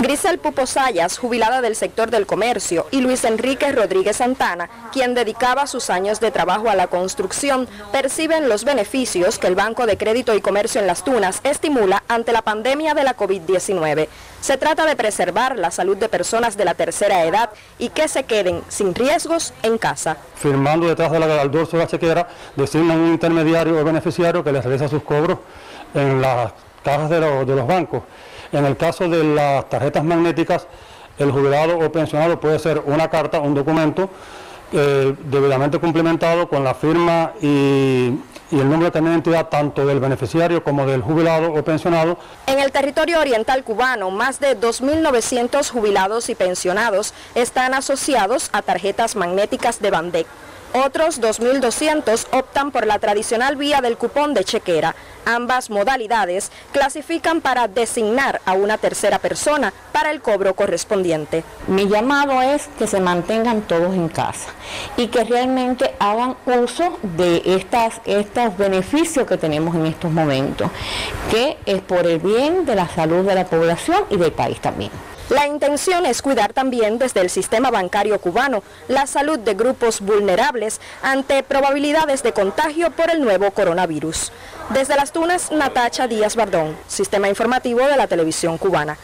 Grisel Pupo Sayas, jubilada del sector del comercio, y Luis Enrique Rodríguez Santana, quien dedicaba sus años de trabajo a la construcción, perciben los beneficios que el Banco de Crédito y Comercio en Las Tunas estimula ante la pandemia de la COVID-19. Se trata de preservar la salud de personas de la tercera edad y que se queden sin riesgos en casa. Firmando detrás de la, dorso de la chequera, designan un intermediario o beneficiario que les realiza sus cobros en las cajas de los bancos. En el caso de las tarjetas magnéticas, el jubilado o pensionado puede ser una carta, un documento eh, debidamente complementado con la firma y, el número de identidad tanto del beneficiario como del jubilado o pensionado. En el territorio oriental cubano, más de 2.900 jubilados y pensionados están asociados a tarjetas magnéticas de Bandec. Otros 2.200 optan por la tradicional vía del cupón de chequera. Ambas modalidades clasifican para designar a una tercera persona para el cobro correspondiente. Mi llamado es que se mantengan todos en casa y que realmente hagan uso de estas, estos beneficios que tenemos en estos momentos, que es por el bien de la salud de la población y del país también. La intención es cuidar también desde el sistema bancario cubano la salud de grupos vulnerables ante probabilidades de contagio por el nuevo coronavirus. Desde las Tunas, Natacha Díaz Bardón, Sistema Informativo de la Televisión Cubana.